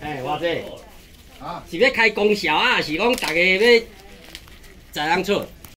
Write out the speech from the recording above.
哎，我这，是要开公销啊，是讲大家要怎样出？